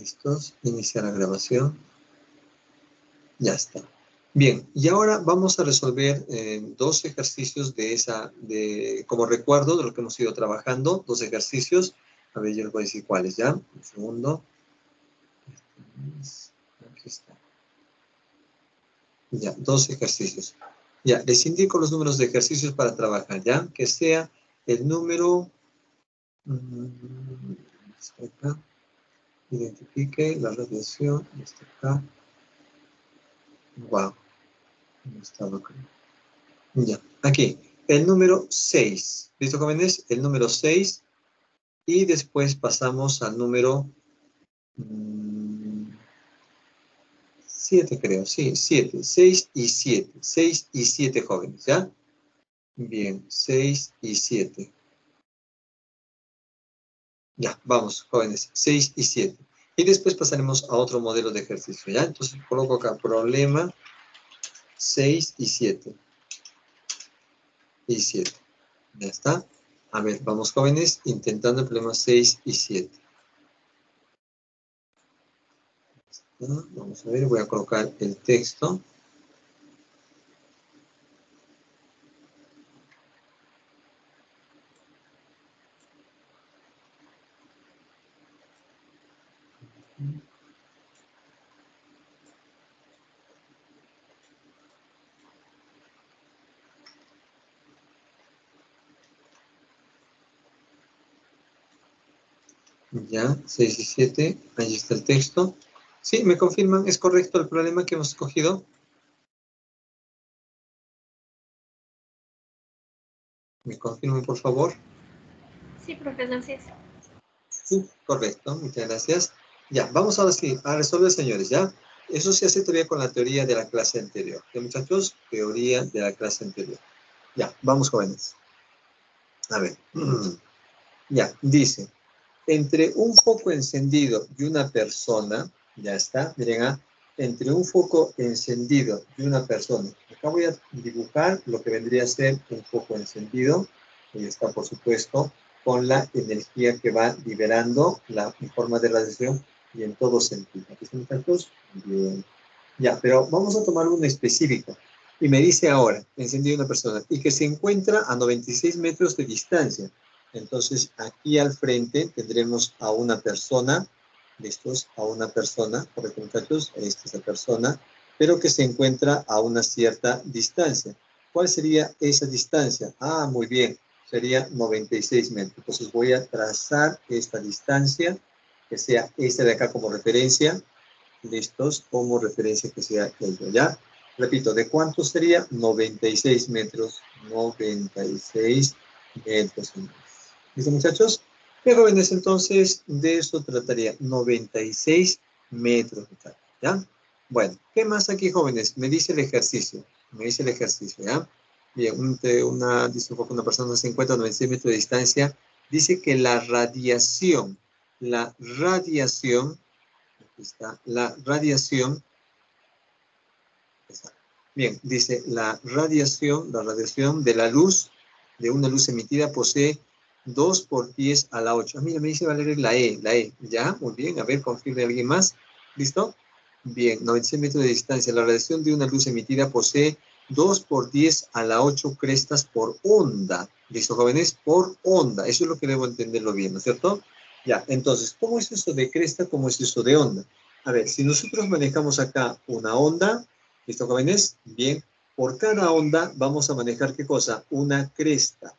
Listos. Iniciar la grabación. Ya está. Bien, y ahora vamos a resolver eh, dos ejercicios de esa, de, como recuerdo de lo que hemos ido trabajando, dos ejercicios. A ver, yo les voy a decir cuáles, ¿ya? Un segundo. Aquí está. Ya, dos ejercicios. Ya, les indico los números de ejercicios para trabajar, ¿ya? Que sea el número... Mm. Identifique la radiación. Está acá. Wow. No estaba acá. Ya, aquí. El número 6. ¿Listo, jóvenes? El número 6. Y después pasamos al número... Mm, 7 creo, sí, 7, 6 y 7, 6 y 7 jóvenes, ¿ya? Bien, 6 y 7. Ya, vamos, jóvenes, 6 y 7. Y después pasaremos a otro modelo de ejercicio, ¿ya? Entonces coloco acá problema 6 y 7. Y 7. Ya está. A ver, vamos jóvenes, intentando el problema 6 y 7. Vamos a ver, voy a colocar el texto. Ya, 6 y 7, ahí está el texto. Sí, me confirman, ¿es correcto el problema que hemos escogido? ¿Me confirman, por favor? Sí, profesor, sí. Sí, correcto, muchas gracias. Ya, vamos ahora sí a resolver, señores, ¿ya? Eso se hace todavía con la teoría de la clase anterior. ¿Ya, muchachos? Teoría de la clase anterior. Ya, vamos, jóvenes. A ver. Ya, dice, entre un foco encendido y una persona, ya está. Miren, ah, entre un foco encendido y una persona. Acá voy a dibujar lo que vendría a ser un foco encendido. Ahí está, por supuesto, con la energía que va liberando la forma de radiación y en todo sentido. ¿Aquí están muchachos? Bien. Ya, pero vamos a tomar uno específico. Y me dice ahora, encendido una persona, y que se encuentra a 96 metros de distancia. Entonces, aquí al frente tendremos a una persona listos a una persona, correcto muchachos, esta es la persona, pero que se encuentra a una cierta distancia. ¿Cuál sería esa distancia? Ah, muy bien, sería 96 metros. Entonces voy a trazar esta distancia, que sea esta de acá como referencia, listos, como referencia que sea el ¿ya? Repito, ¿de cuánto sería? 96 metros, 96 metros. ¿Listo muchachos? ¿Qué jóvenes? Entonces, de eso trataría 96 metros. ¿Ya? Bueno, ¿qué más aquí, jóvenes? Me dice el ejercicio. Me dice el ejercicio, ¿ya? Bien, una, dice una persona se encuentra a 96 metros de distancia. Dice que la radiación, la radiación, aquí está, la radiación. Bien, dice la radiación, la radiación de la luz, de una luz emitida posee 2 por 10 a la 8. Ah, mira, me dice Valeria la E, la E. Ya, muy bien. A ver, confirme alguien más. ¿Listo? Bien, 96 metros de distancia. La radiación de una luz emitida posee 2 por 10 a la 8 crestas por onda. ¿Listo, jóvenes? Por onda. Eso es lo que debo entenderlo bien, ¿no es cierto? Ya, entonces, ¿cómo es eso de cresta? ¿Cómo es eso de onda? A ver, si nosotros manejamos acá una onda, ¿listo, jóvenes? Bien, por cada onda vamos a manejar, ¿qué cosa? Una cresta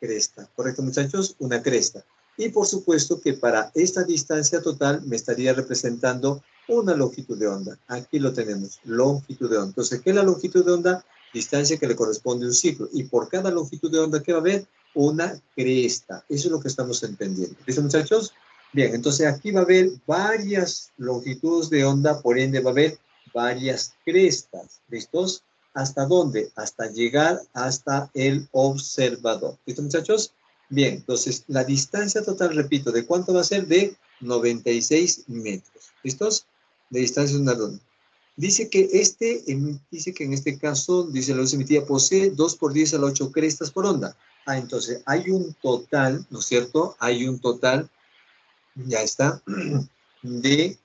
cresta. ¿Correcto, muchachos? Una cresta. Y por supuesto que para esta distancia total me estaría representando una longitud de onda. Aquí lo tenemos, longitud de onda. Entonces, ¿qué es la longitud de onda? Distancia que le corresponde a un ciclo. Y por cada longitud de onda, ¿qué va a haber? Una cresta. Eso es lo que estamos entendiendo. ¿Listo, muchachos? Bien, entonces aquí va a haber varias longitudes de onda, por ende va a haber varias crestas. ¿Listos? ¿Hasta dónde? Hasta llegar hasta el observador. ¿Listo, muchachos? Bien, entonces la distancia total, repito, ¿de cuánto va a ser? De 96 metros. ¿Listos? De distancia de una luna. Dice que este, dice que en este caso, dice la luz emitida posee 2 por 10 a la 8 crestas por onda. Ah, entonces hay un total, ¿no es cierto? Hay un total, ya está, de,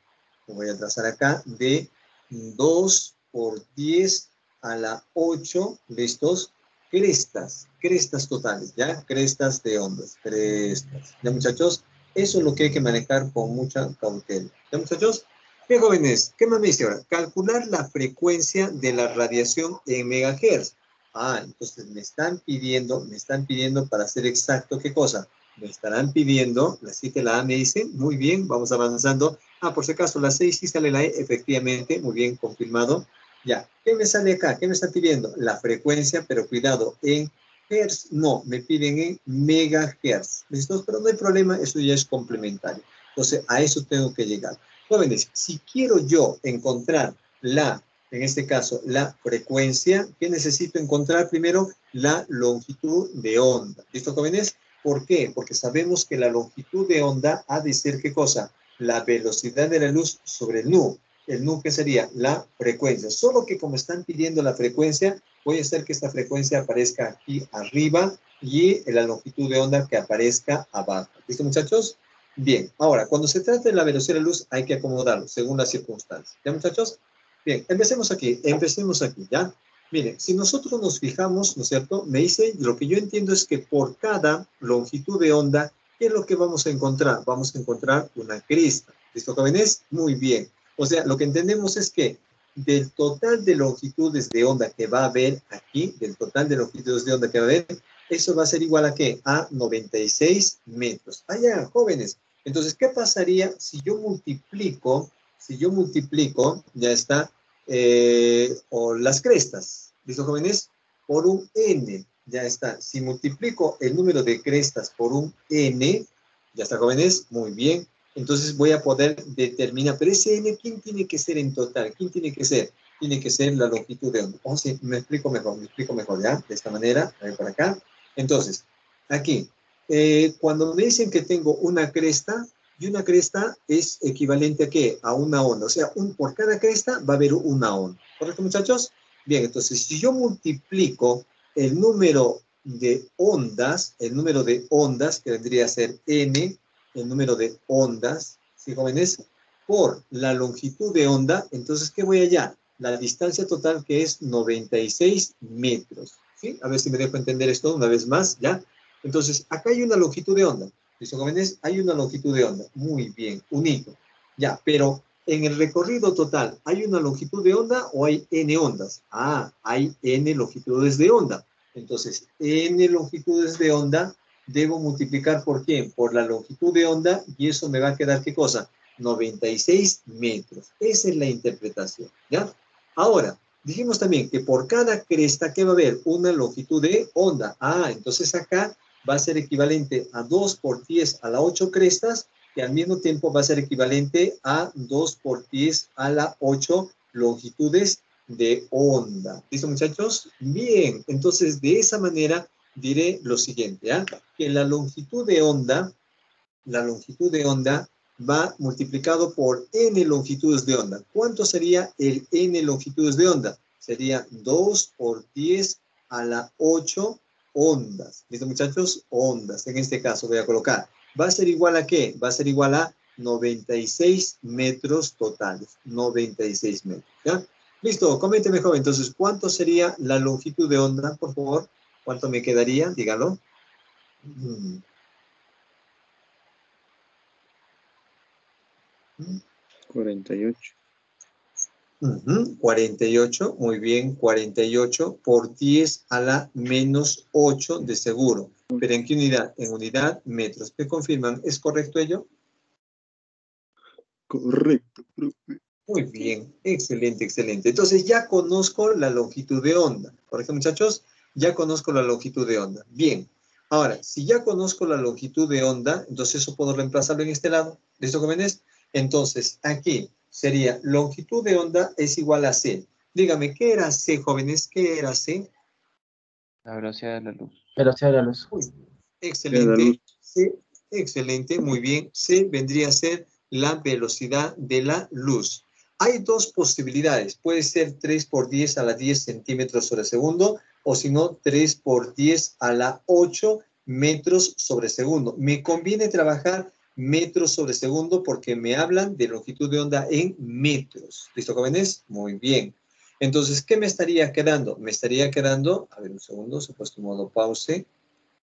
voy a trazar acá, de 2 por 10 a la 8, ¿listos? Crestas, crestas totales, ¿ya? Crestas de ondas, crestas. ¿Ya, muchachos? Eso es lo que hay que manejar con mucha cautela. ¿Ya, muchachos? Bien, jóvenes, ¿qué más me dice ahora? Calcular la frecuencia de la radiación en megahertz. Ah, entonces me están pidiendo, me están pidiendo para ser exacto, ¿qué cosa? Me estarán pidiendo, la 7 la A me dice, muy bien, vamos avanzando. Ah, por si acaso, la 6 sí sale la E, efectivamente, muy bien, confirmado. Ya, ¿qué me sale acá? ¿Qué me está pidiendo? La frecuencia, pero cuidado, en hertz no, me piden en megahertz. ¿Listos? Pero no hay problema, eso ya es complementario. Entonces, a eso tengo que llegar. Jóvenes, si quiero yo encontrar la en este caso, la frecuencia, ¿qué necesito encontrar primero? La longitud de onda. ¿Listo, jóvenes? ¿Por qué? Porque sabemos que la longitud de onda ha de ser, ¿qué cosa? La velocidad de la luz sobre el nu. El ¿qué sería? La frecuencia. Solo que como están pidiendo la frecuencia, voy a hacer que esta frecuencia aparezca aquí arriba y la longitud de onda que aparezca abajo. ¿Listo, muchachos? Bien, ahora, cuando se trata de la velocidad de luz, hay que acomodarlo según las circunstancias. ¿Ya, muchachos? Bien, empecemos aquí, empecemos aquí, ¿ya? Miren, si nosotros nos fijamos, ¿no es cierto? Me dice, lo que yo entiendo es que por cada longitud de onda, ¿qué es lo que vamos a encontrar? Vamos a encontrar una cresta. ¿Listo, jóvenes? Muy bien. O sea, lo que entendemos es que del total de longitudes de onda que va a haber aquí, del total de longitudes de onda que va a haber, eso va a ser igual a qué? A 96 metros. Allá, jóvenes. Entonces, ¿qué pasaría si yo multiplico si yo multiplico, ya está, eh, o las crestas, ¿listo jóvenes? Por un n, ya está. Si multiplico el número de crestas por un n, ya está jóvenes, muy bien. Entonces voy a poder determinar, pero ese n, ¿quién tiene que ser en total? ¿Quién tiene que ser? Tiene que ser la longitud de onda. O sea, me explico mejor, me explico mejor, ¿ya? De esta manera, a ver por acá. Entonces, aquí, eh, cuando me dicen que tengo una cresta, y una cresta es equivalente a qué? A una onda. O sea, un, por cada cresta va a haber una onda. ¿Correcto, muchachos? Bien, entonces, si yo multiplico el número de ondas, el número de ondas, que vendría a ser n, el número de ondas, ¿sí, jóvenes? Por la longitud de onda, entonces, ¿qué voy allá? La distancia total que es 96 metros. ¿Sí? A ver si me dejo entender esto una vez más, ¿ya? Entonces, acá hay una longitud de onda. ¿Listo, jóvenes? Hay una longitud de onda. Muy bien, unido. Ya, pero en el recorrido total, ¿hay una longitud de onda o hay n ondas? Ah, hay n longitudes de onda. Entonces, n longitudes de onda debo multiplicar por quién? Por la longitud de onda y eso me va a quedar, ¿qué cosa? 96 metros. Esa es la interpretación, ¿ya? Ahora, dijimos también que por cada cresta, ¿qué va a haber? Una longitud de onda. Ah, entonces acá va a ser equivalente a 2 por 10 a la 8 crestas y al mismo tiempo va a ser equivalente a 2 por 10 a la 8 longitudes de onda. ¿Listo, muchachos? Bien, entonces de esa manera diré lo siguiente, ¿ya? que la longitud de onda, la longitud de onda va multiplicado por n longitudes de onda. ¿Cuánto sería el n longitudes de onda? Sería 2 por 10 a la 8 ondas. ¿Listo, muchachos? Ondas. En este caso voy a colocar. ¿Va a ser igual a qué? Va a ser igual a 96 metros totales. 96 metros. Listo, coménteme, joven. Entonces, ¿cuánto sería la longitud de onda, por favor? ¿Cuánto me quedaría? Dígalo. 48. 48, muy bien, 48 por 10 a la menos 8 de seguro. ¿Pero en qué unidad? En unidad metros. ¿Me confirman? ¿Es correcto ello? Correcto. Muy bien, excelente, excelente. Entonces ya conozco la longitud de onda. ¿Correcto, muchachos? Ya conozco la longitud de onda. Bien. Ahora, si ya conozco la longitud de onda, entonces eso puedo reemplazarlo en este lado. ¿Listo, jóvenes? Entonces, aquí, sería longitud de onda es igual a C. Dígame, ¿qué era C, jóvenes? ¿Qué era C? La velocidad de la luz. Velocidad de la luz. excelente. C, excelente, muy bien. C vendría a ser la velocidad de la luz. Hay dos posibilidades. Puede ser 3 por 10 a la 10 centímetros sobre segundo o si no 3 por 10 a la 8 metros sobre segundo. Me conviene trabajar metros sobre segundo porque me hablan de longitud de onda en metros. ¿Listo, jóvenes? Muy bien. Entonces, ¿qué me estaría quedando? Me estaría quedando, a ver un segundo, se ha puesto modo pause,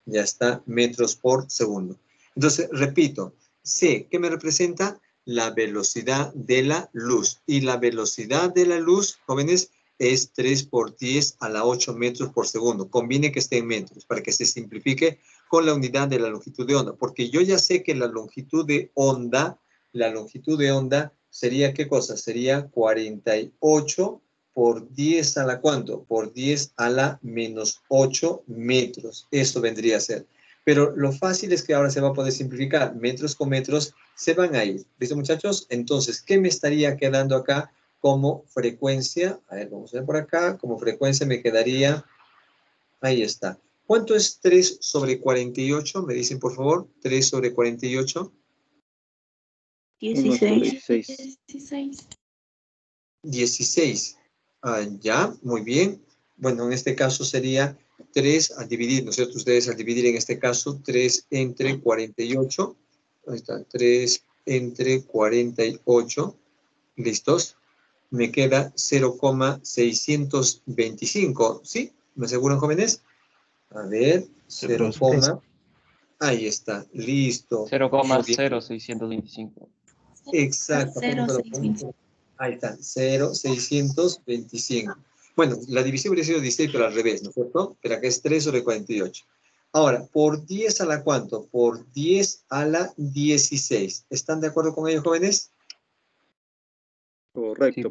ya está, metros por segundo. Entonces, repito, C, ¿qué me representa? La velocidad de la luz. Y la velocidad de la luz, jóvenes, es 3 por 10 a la 8 metros por segundo. Conviene que esté en metros para que se simplifique con la unidad de la longitud de onda. Porque yo ya sé que la longitud de onda, la longitud de onda sería, ¿qué cosa? Sería 48 por 10 a la cuánto? Por 10 a la menos 8 metros. Eso vendría a ser. Pero lo fácil es que ahora se va a poder simplificar. Metros con metros se van a ir. ¿Listo, muchachos? Entonces, ¿qué me estaría quedando acá como frecuencia? A ver, vamos a ver por acá. Como frecuencia me quedaría... Ahí está. ¿Cuánto es 3 sobre 48? Me dicen, por favor. 3 sobre 48. 16. 16. 16. Ah, ya, muy bien. Bueno, en este caso sería 3 al dividir, ¿no es cierto? Ustedes al dividir en este caso 3 entre 48. Ahí está, 3 entre 48. ¿Listos? Me queda 0,625. ¿Sí? ¿Me aseguran, jóvenes? A ver, 0, ahí está, listo. 0,0625. Exacto. 0,625. Ahí está, 0,625. Bueno, la división hubiera sido 16, pero al revés, ¿no es cierto? Pero acá es 3 sobre 48. Ahora, por 10 a la cuánto? Por 10 a la 16. ¿Están de acuerdo con ello, jóvenes? Correcto,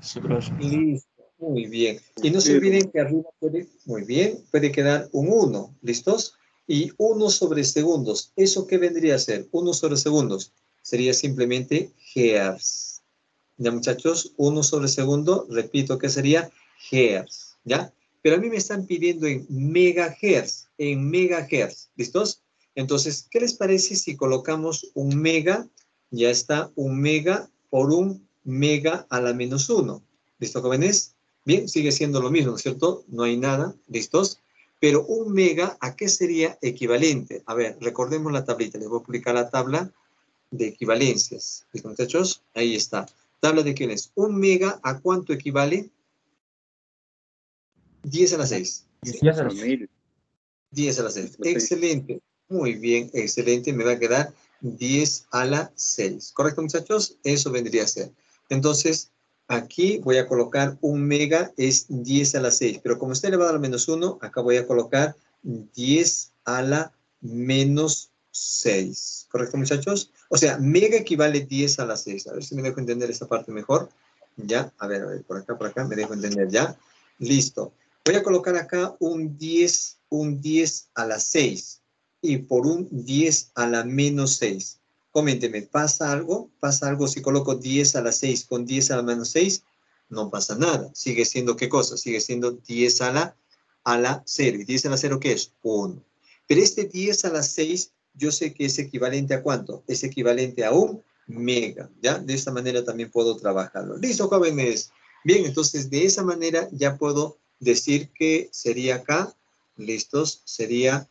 Sí, profe. Listo, muy bien. Y no se Sí. olviden que arriba puede, muy bien, puede quedar un 1, ¿listos? Y 1 sobre segundos, ¿eso qué vendría a ser? 1 sobre segundos, sería simplemente hertz. ¿Ya muchachos? 1 sobre segundo, repito que sería hertz, ¿ya? Pero a mí me están pidiendo en megahertz, en megahertz, ¿listos? Entonces, ¿qué les parece si colocamos un mega? Ya está un mega por un mega a la menos 1. ¿Listo, jóvenes? Bien, sigue siendo lo mismo, ¿no es cierto? No hay nada, ¿listos? Pero un mega, ¿a qué sería equivalente? A ver, recordemos la tablita. Les voy a publicar la tabla de equivalencias. ¿Listo, muchachos? Ahí está. Tabla de equivalencias. Un mega, ¿a cuánto equivale? 10 a la 6. 1000. 10 a la 6. A la seis. Excelente. Muy bien, excelente. Me va a quedar 10 a la 6. ¿Correcto, muchachos? Eso vendría a ser. Entonces, aquí voy a colocar un mega, es 10 a la 6. Pero como está elevado a la menos 1, acá voy a colocar 10 a la menos 6. ¿Correcto, muchachos? O sea, mega equivale 10 a la 6. A ver si me dejo entender esta parte mejor. Ya, a ver, a ver, por acá, por acá, me dejo entender ya. Listo. Voy a colocar acá un 10, un 10 a la 6 y por un 10 a la menos 6. Coménteme, ¿pasa algo? ¿Pasa algo si coloco 10 a la 6 con 10 a la menos 6? No pasa nada. Sigue siendo qué cosa? Sigue siendo 10 a la, a la 0. ¿Y 10 a la 0 qué es? 1. Pero este 10 a la 6, yo sé que es equivalente a cuánto? Es equivalente a un mega, ¿ya? De esta manera también puedo trabajarlo. ¿Listo, jóvenes? Bien, entonces de esa manera ya puedo decir que sería acá, listos, sería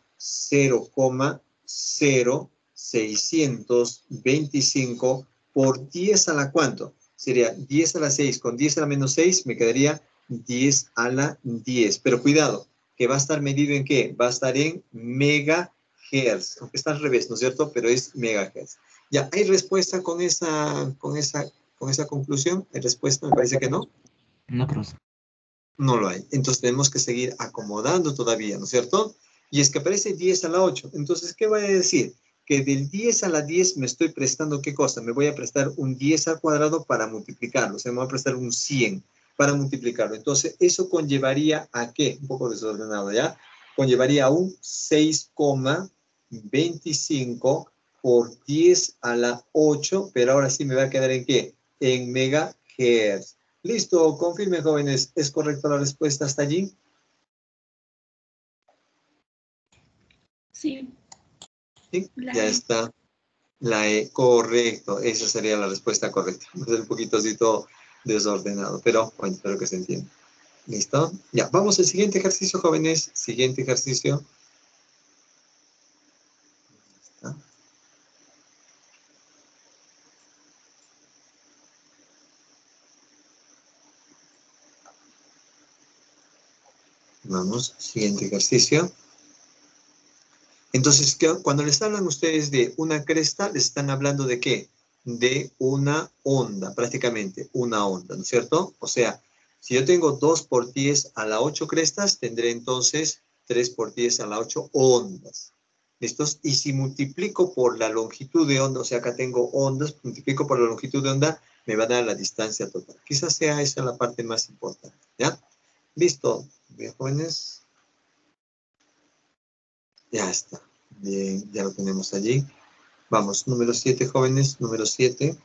0,0625 por 10 a la cuánto? Sería 10 a la 6 con 10 a la menos 6, me quedaría 10 a la 10. Pero cuidado, que va a estar medido en qué? Va a estar en megahertz, aunque está al revés, ¿no es cierto? Pero es megahertz. Ya, ¿hay respuesta con esa, con esa, con esa conclusión? ¿Hay respuesta? Me parece que no. No, profe. No lo hay. Entonces tenemos que seguir acomodando todavía, ¿no es cierto? Y es que aparece 10 a la 8. Entonces, ¿qué voy a decir? Que del 10 a la 10 me estoy prestando qué cosa? Me voy a prestar un 10 al cuadrado para multiplicarlo. O sea, me voy a prestar un 100 para multiplicarlo. Entonces, eso conllevaría a qué? Un poco desordenado, ¿ya? Conllevaría a un 6,25 por 10 a la 8, pero ahora sí me va a quedar en qué? En megahertz. Listo, confirmen jóvenes, ¿es correcta la respuesta hasta allí? Sí. ¿Sí? Ya e. está. La E, correcto. Esa sería la respuesta correcta. Es un poquito así todo desordenado, pero bueno, espero que se entienda. ¿Listo? Ya, vamos al siguiente ejercicio, jóvenes. Siguiente ejercicio. Vamos, siguiente ejercicio. Entonces, cuando les hablan ustedes de una cresta, les están hablando de qué? De una onda, prácticamente, una onda, ¿no es cierto? O sea, si yo tengo 2 por 10 a la 8 crestas, tendré entonces 3 por 10 a la 8 ondas. ¿Listos? Y si multiplico por la longitud de onda, o sea, acá tengo ondas, multiplico por la longitud de onda, me va a dar la distancia total. Quizás sea esa la parte más importante, ¿ya? Listo, bien jóvenes. Ya está. Bien, ya lo tenemos allí. Vamos, número 7, jóvenes, número 7.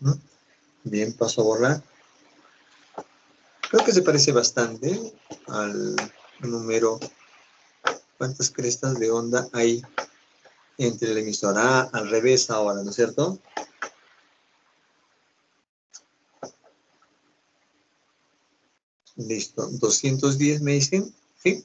¿Mm? Bien, paso a borrar. Creo que se parece bastante al número. ¿Cuántas crestas de onda hay entre el emisor? Ah, al revés ahora, ¿no es cierto? Listo. 210 me dicen. ¿Sí?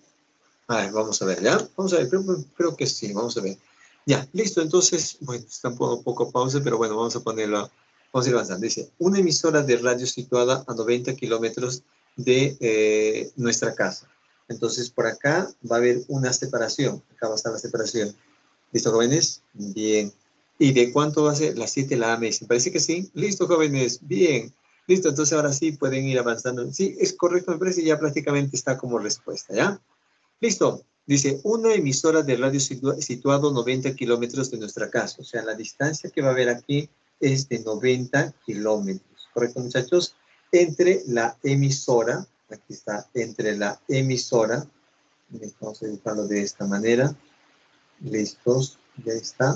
A ver, vamos a ver, ¿ya? Vamos a ver, creo, que sí, vamos a ver. Ya, listo. Entonces, bueno, está un poco, pausa, pero bueno, vamos a ponerlo Vamos a ir avanzando. Dice, una emisora de radio situada a 90 kilómetros de eh, nuestra casa. Entonces, por acá va a haber una separación. Acá va a estar la separación. ¿Listo, jóvenes? Bien. ¿Y de cuánto va a ser? Las 7 la A me dicen. Parece que sí. Listo, jóvenes. Bien. Listo, entonces ahora sí pueden ir avanzando. Sí, es correcto, me parece, ya prácticamente está como respuesta, ¿ya? Listo. Dice, una emisora de radio situado 90 kilómetros de nuestra casa. O sea, la distancia que va a haber aquí es de 90 kilómetros, ¿correcto muchachos? Entre la emisora, aquí está, entre la emisora, vamos a dibujarlo de esta manera, listos, ya está,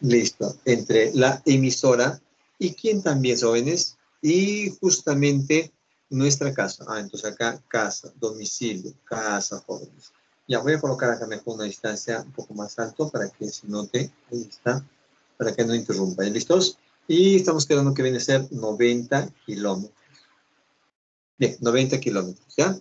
listo, entre la emisora y quién también, jóvenes, y justamente nuestra casa, ah, entonces acá casa, domicilio, casa, jóvenes. Ya voy a colocar acá mejor una distancia un poco más alto para que se note, ahí está, para que no interrumpa. ¿Listos? Y estamos quedando que viene a ser 90 kilómetros. Bien, 90 kilómetros, ¿ya?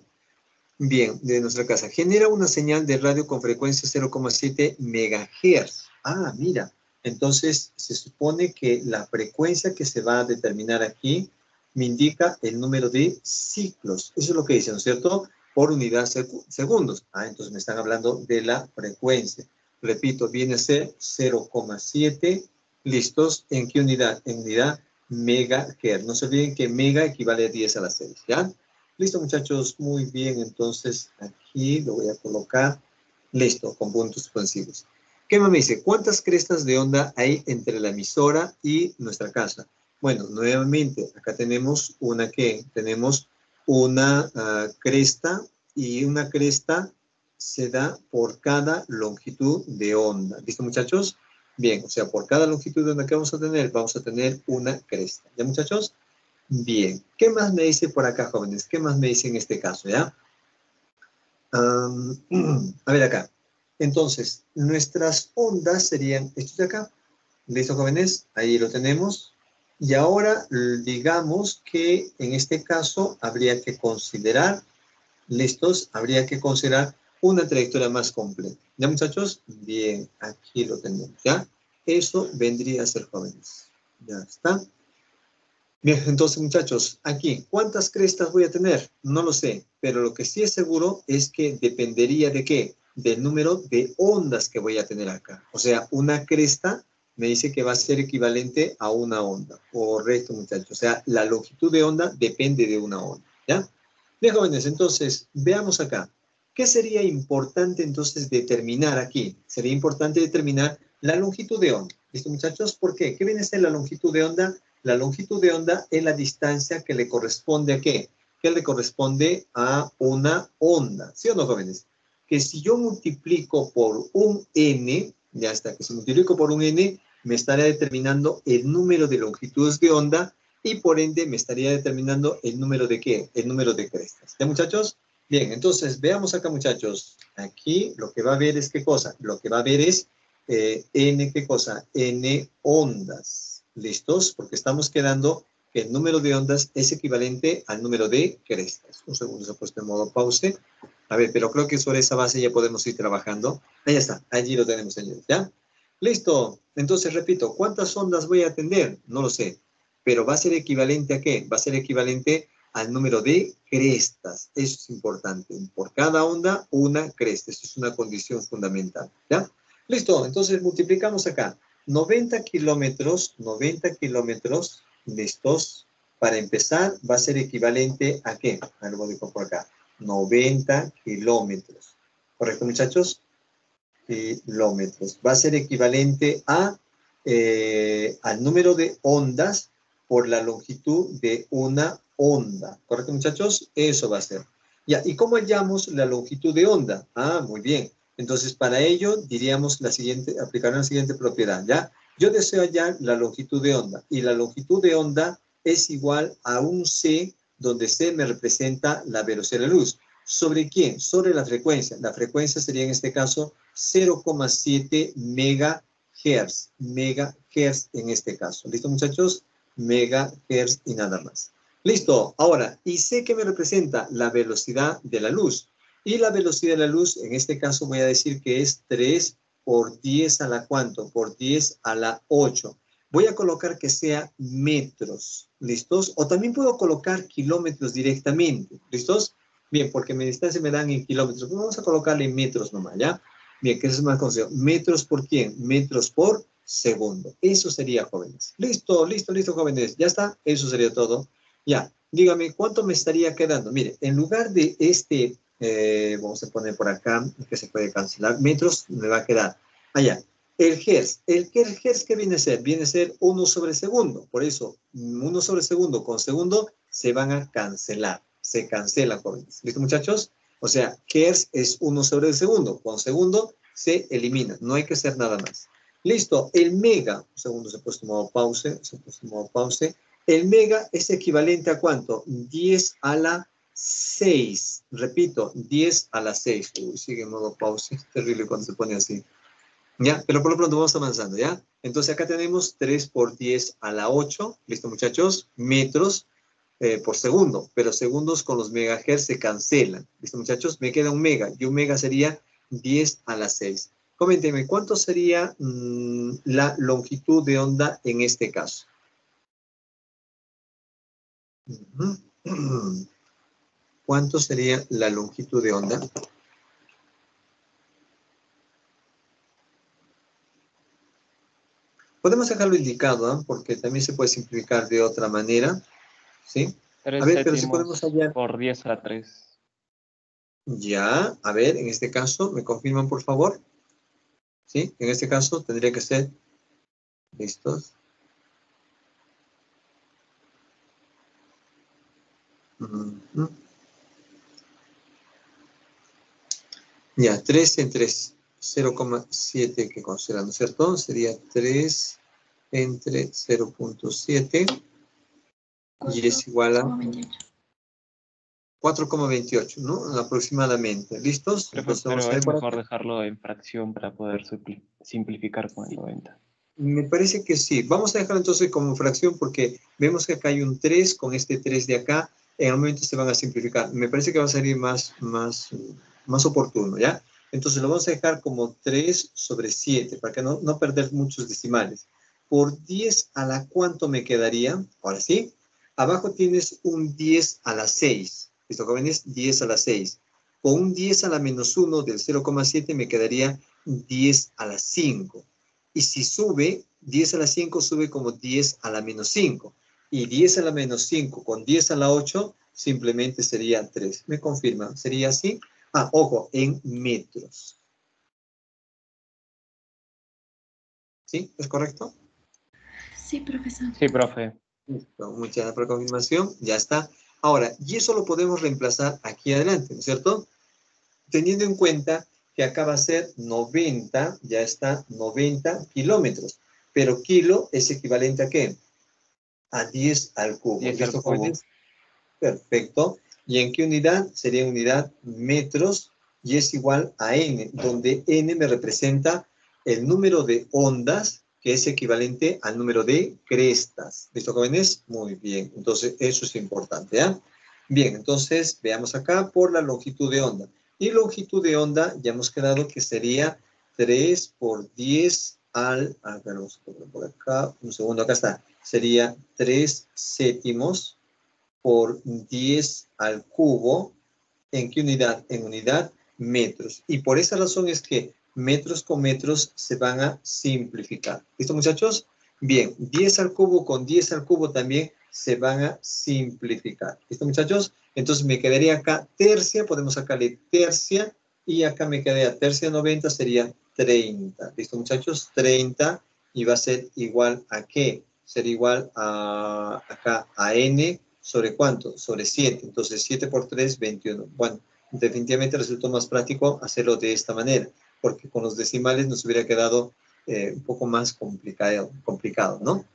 Bien, de nuestra casa. Genera una señal de radio con frecuencia 0,7 megahertz. Ah, mira. Entonces, se supone que la frecuencia que se va a determinar aquí me indica el número de ciclos. Eso es lo que dice, ¿no es cierto? Por unidad segundos. Ah, entonces me están hablando de la frecuencia. Repito, viene a ser 0,7 listos. ¿En qué unidad? En unidad megahertz. No se olviden que mega equivale a 10 a la 6, ¿ya? Listo, muchachos. Muy bien. Entonces, aquí lo voy a colocar. Listo, con puntos suspensivos. ¿Qué más me dice? ¿Cuántas crestas de onda hay entre la emisora y nuestra casa? Bueno, nuevamente, acá tenemos una que tenemos una ah, cresta y una cresta se da por cada longitud de onda. ¿Listo, muchachos? Bien, o sea, por cada longitud de onda que vamos a tener, vamos a tener una cresta. ¿Ya, muchachos? Bien. ¿Qué más me dice por acá, jóvenes? ¿Qué más me dice en este caso, ya? a ver acá. Entonces, nuestras ondas serían estos de acá. ¿Listo, jóvenes? Ahí lo tenemos. Y ahora, digamos que en este caso habría que considerar, listos, habría que considerar una trayectoria más completa. ¿Ya, muchachos? Bien, aquí lo tenemos, ¿ya? Eso vendría a ser jóvenes. Ya está. Bien, entonces, muchachos, aquí, ¿cuántas crestas voy a tener? No lo sé, pero lo que sí es seguro es que dependería de qué? Del número de ondas que voy a tener acá. O sea, una cresta me dice que va a ser equivalente a una onda. Correcto, muchachos. O sea, la longitud de onda depende de una onda, ¿ya? Bien, jóvenes, entonces, veamos acá. ¿Qué sería importante entonces determinar aquí? Sería importante determinar la longitud de onda. ¿Listo, muchachos? ¿Por qué? ¿Qué viene a ser la longitud de onda? La longitud de onda es la distancia que le corresponde a qué? Que le corresponde a una onda. ¿Sí o no, jóvenes? Que si yo multiplico por un n, ya está, que si multiplico por un n, me estaría determinando el número de longitudes de onda y por ende me estaría determinando el número de qué? El número de crestas. ¿Ya, muchachos? Bien, entonces veamos acá muchachos. Aquí lo que va a haber es qué cosa? Lo que va a haber es eh, n qué cosa? n ondas. ¿Listos? Porque estamos quedando que el número de ondas es equivalente al número de crestas. Un segundo, se ha puesto en modo pause. A ver, pero creo que sobre esa base ya podemos ir trabajando. Ahí está, allí lo tenemos, señores, ¿ya? Listo. Entonces, repito, ¿cuántas ondas voy a atender? No lo sé. pero va a ser equivalente a qué? Va a ser equivalente al número de crestas. Eso es importante. Por cada onda, una cresta. Eso es una condición fundamental. ¿Ya? Listo. Entonces multiplicamos acá. 90 kilómetros, 90 kilómetros, listos. Para empezar, va a ser equivalente a qué? Algo de por acá. 90 kilómetros. ¿Correcto, muchachos? Kilómetros. Va a ser equivalente a, eh, al número de ondas por la longitud de una onda. ¿Correcto, muchachos? Eso va a ser. Ya, ¿y cómo hallamos la longitud de onda? Ah, muy bien. Entonces, para ello, diríamos la siguiente, aplicar la siguiente propiedad, ¿ya? Yo deseo hallar la longitud de onda, y la longitud de onda es igual a un C, donde C me representa la velocidad de la luz. ¿Sobre quién? Sobre la frecuencia. La frecuencia sería en este caso 0,7 megahertz. Megahertz en este caso. ¿Listo, muchachos? Megahertz y nada más. Listo. Ahora, y sé que me representa la velocidad de la luz. Y la velocidad de la luz, en este caso voy a decir que es 3 por 10 a la cuánto? Por 10 a la 8. Voy a colocar que sea metros. ¿Listos? O también puedo colocar kilómetros directamente. ¿Listos? Bien, porque mi distancia me dan en kilómetros. Vamos a colocarle en metros nomás, ¿ya? Bien, que eso es más consejo. ¿Metros por quién? Metros por segundo. Eso sería, jóvenes. Listo, listo, listo, jóvenes. Ya está. Eso sería todo. Ya. Dígame, ¿cuánto me estaría quedando? Mire, en lugar de este, eh, vamos a poner por acá, que se puede cancelar, metros, me va a quedar allá. El hertz. ¿El hertz qué viene a ser? Viene a ser 1 sobre segundo. Por eso, 1 sobre segundo con segundo se van a cancelar se cancela, jóvenes. ¿Listo, muchachos? O sea, hertz es 1 sobre el segundo. Con segundo se elimina. No hay que hacer nada más. Listo. El mega, un segundo, se ha puesto modo pause, se ha puesto modo pause. El mega es equivalente a cuánto? 10 a la 6. Repito, 10 a la 6. Uy, sigue en modo pause. Es terrible cuando se pone así. ¿Ya? Pero por lo pronto vamos avanzando, ¿ya? Entonces acá tenemos 3 por 10 a la 8. ¿Listo, muchachos? Metros. Eh, por segundo, pero segundos con los megahertz se cancelan. ¿Listo, muchachos? Me queda un mega y un mega sería 10 a la 6. Coméntenme, ¿cuánto sería mm, la longitud de onda en este caso? ¿Cuánto sería la longitud de onda? Podemos dejarlo indicado, ¿ah? porque también se puede simplificar de otra manera. ¿Sí? a ver, pero si podemos hallar. Por 10 a 3. Ya, a ver, en este caso, ¿me confirman por favor? ¿Sí? En este caso tendría que ser. ¿Listos? Ya, 3 entre 0,7 que consideran, ¿no es cierto? Sería 3 entre 0.7 y es igual a 4,28, ¿no? Aproximadamente. ¿Listos? Pero, es mejor dejarlo en fracción para poder simplificar con el 90. Me parece que sí. Vamos a dejarlo entonces como fracción porque vemos que acá hay un 3 con este 3 de acá. En el momento se van a simplificar. Me parece que va a salir más, más, más oportuno, ¿ya? Entonces lo vamos a dejar como 3 sobre 7 para que no, no perder muchos decimales. Por 10 a la cuánto me quedaría, ahora sí, Abajo tienes un 10 a la 6. ¿Listo, jóvenes? 10 a la 6. Con un 10 a la menos 1 del 0,7 me quedaría 10 a la 5. Y si sube, 10 a la 5 sube como 10 a la menos 5. Y 10 a la menos 5 con 10 a la 8 simplemente sería 3. ¿Me confirma? ¿Sería así? Ah, ojo, en metros. ¿Sí? ¿Es correcto? Sí, profesor. Sí, profe. Listo, muchas gracias por la confirmación, ya está. Ahora, y eso lo podemos reemplazar aquí adelante, ¿no es cierto? Teniendo en cuenta que acá va a ser 90, ya está, 90 kilómetros. Pero kilo es equivalente a qué? A 10 al cubo. 10 al cubo. Perfecto. ¿Y en qué unidad? Sería unidad metros y es igual a n, donde n me representa el número de ondas que es equivalente al número de crestas. ¿Listo, jóvenes? Muy bien. Entonces, eso es importante, ¿ah? Bien, entonces, veamos acá por la longitud de onda. Y longitud de onda, ya hemos quedado que sería 3 por 10 al, a ver, vamos a por acá, un segundo, acá está, sería 3 séptimos por 10 al cubo, ¿en qué unidad? En unidad metros. Y por esa razón es que metros con metros se van a simplificar. ¿Listo, muchachos? Bien, 10 al cubo con 10 al cubo también se van a simplificar. ¿Listo, muchachos? Entonces me quedaría acá tercia, podemos sacarle tercia, y acá me quedaría tercia 90, sería 30. ¿Listo, muchachos? 30, y va a ser igual a qué? Ser igual a, acá, a n sobre cuánto? Sobre 7. Entonces, 7 por 3, 21. Bueno, definitivamente resultó más práctico hacerlo de esta manera, porque con los decimales nos hubiera quedado eh, un poco más complicado, complicado, ¿no?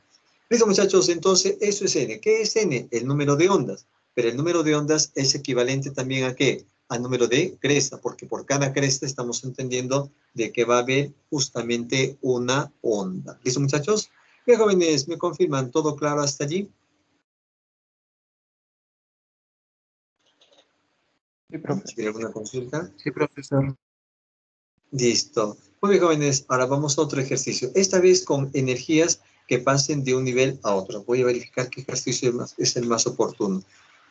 Listo, muchachos, entonces eso es n. ¿Qué es n? El número de ondas. Pero el número de ondas es equivalente también a qué? Al número de cresta, porque por cada cresta estamos entendiendo de que va a haber justamente una onda. ¿Listo, muchachos? Bien, jóvenes, ¿me confirman todo claro hasta allí? Sí, profesor. ¿Tiene alguna consulta? Sí, profesor. Listo. Muy bien, jóvenes, ahora vamos a otro ejercicio. Esta vez con energías que pasen de un nivel a otro. Voy a verificar qué ejercicio es, el más oportuno.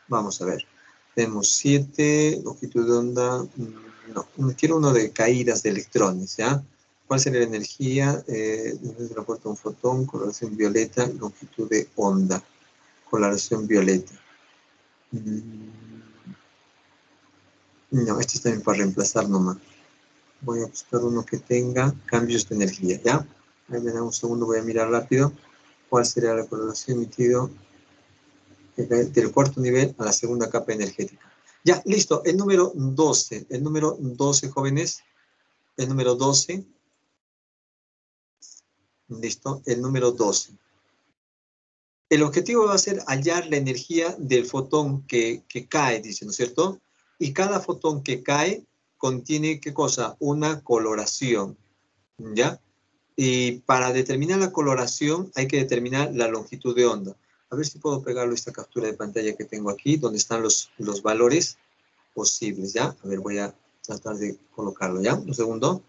Vamos a ver. Tenemos 7, longitud de onda. mm, No, quiero uno de caídas de electrones, ¿ya? ¿Cuál sería la energía? Eh, desde la puerta de un fotón, coloración violeta, longitud de onda, coloración violeta. Mm, No, este está bien para reemplazar nomás. Voy a buscar uno que tenga cambios de energía, ¿ya? Ahí me da un segundo, voy a mirar rápido cuál sería la coloración emitido del cuarto nivel a la segunda capa energética. Ya, listo. El número 12. El número 12, jóvenes. El número 12. Listo. El número 12. El objetivo va a ser hallar la energía del fotón que, que cae, dice, ¿no es cierto? Y cada fotón que cae contiene, ¿qué cosa? Una coloración, ¿ya? Y para determinar la coloración hay que determinar la longitud de onda. A ver si puedo pegarlo esta captura de pantalla que tengo aquí, donde están los, los valores posibles, ¿ya? A ver, voy a tratar de colocarlo, ¿ya? Un segundo.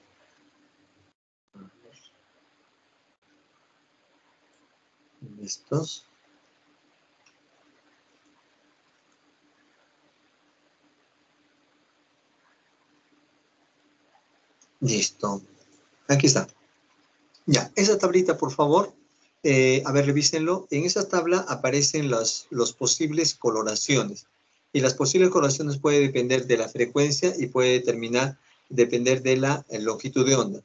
Listos. Listo. Aquí está. Ya, esa tablita, por favor, eh, a ver, revísenlo. En esa tabla aparecen las los posibles coloraciones. Y las posibles coloraciones puede depender de la frecuencia y puede determinar, depender de la eh, longitud de onda.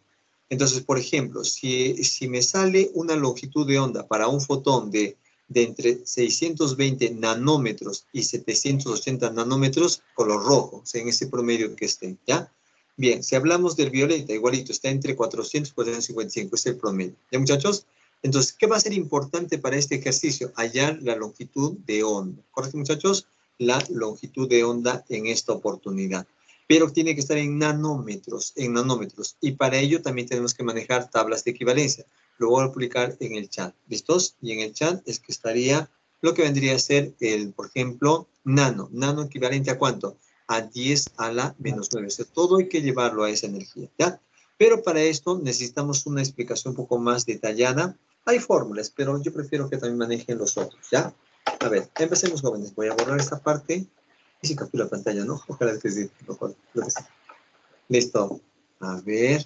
Entonces, por ejemplo, si, si me sale una longitud de onda para un fotón de, de entre 620 nanómetros y 780 nanómetros, color rojo, o sea, en ese promedio que esté, ¿ya? Bien, si hablamos del violeta, igualito, está entre 400 y 455, es el promedio. ¿Ya, muchachos? Entonces, ¿qué va a ser importante para este ejercicio? Hallar la longitud de onda. ¿Correcto, muchachos? La longitud de onda en esta oportunidad. Pero tiene que estar en nanómetros, en nanómetros. Y para ello también tenemos que manejar tablas de equivalencia. Lo voy a publicar en el chat. ¿Listos? Y en el chat es que estaría lo que vendría a ser el, por ejemplo, nano. Nano equivalente a cuánto? A 10 a la menos 9. O todo hay que llevarlo a esa energía, ¿ya? Pero para esto necesitamos una explicación un poco más detallada. Hay fórmulas, pero yo prefiero que también manejen los otros, ¿ya? A ver, empecemos, jóvenes. Voy a borrar esta parte. Y si captura pantalla, ¿no? Ojalá que sí. Listo. A ver.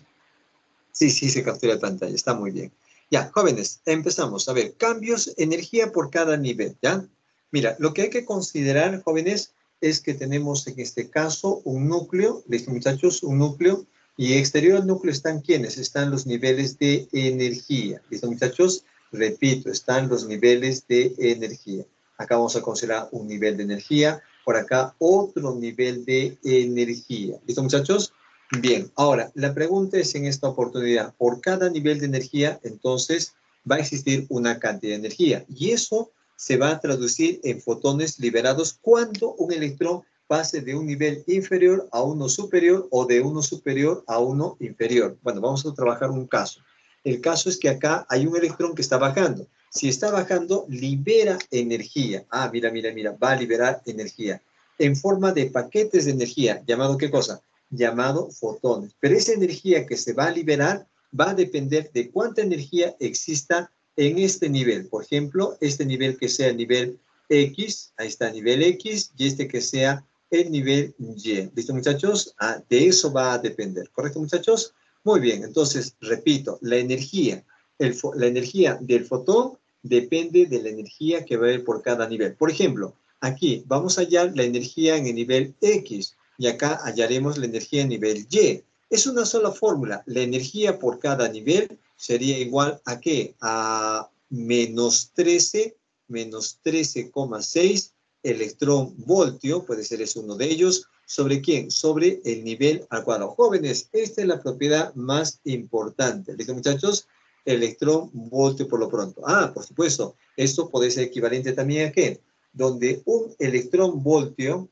Sí, sí, se captura pantalla. Está muy bien. Ya, jóvenes, empezamos. A ver, cambios, energía por cada nivel, ¿ya? Mira, lo que hay que considerar, jóvenes, es que tenemos en este caso un núcleo, listo muchachos, un núcleo, y exterior al núcleo están quienes? Están los niveles de energía, listo muchachos, repito, están los niveles de energía. Acá vamos a considerar un nivel de energía, por acá otro nivel de energía, listo muchachos. Bien, ahora, la pregunta es en esta oportunidad, por cada nivel de energía, entonces, va a existir una cantidad de energía, y eso se va a traducir en fotones liberados cuando un electrón pase de un nivel inferior a uno superior o de uno superior a uno inferior. Bueno, vamos a trabajar un caso. El caso es que acá hay un electrón que está bajando. Si está bajando, libera energía. Ah, mira, mira, mira, va a liberar energía en forma de paquetes de energía, llamado qué cosa? Llamado fotones. Pero esa energía que se va a liberar va a depender de cuánta energía exista en este nivel. Por ejemplo, este nivel que sea el nivel X, ahí está nivel X, y este que sea el nivel Y. ¿Listo, muchachos? Ah, de eso va a depender. ¿Correcto, muchachos? Muy bien, entonces, repito, la energía, la energía del fotón depende de la energía que va a haber por cada nivel. Por ejemplo, aquí vamos a hallar la energía en el nivel X y acá hallaremos la energía en nivel Y. Es una sola fórmula. La energía por cada nivel sería igual a qué? A menos 13, menos 13,6 electrón voltio, puede ser es uno de ellos, ¿sobre quién? Sobre el nivel al cuadrado. Jóvenes, esta es la propiedad más importante. ¿Listo, muchachos? Electrón voltio por lo pronto. Ah, por supuesto, esto puede ser equivalente también a qué? Donde un electrón voltio,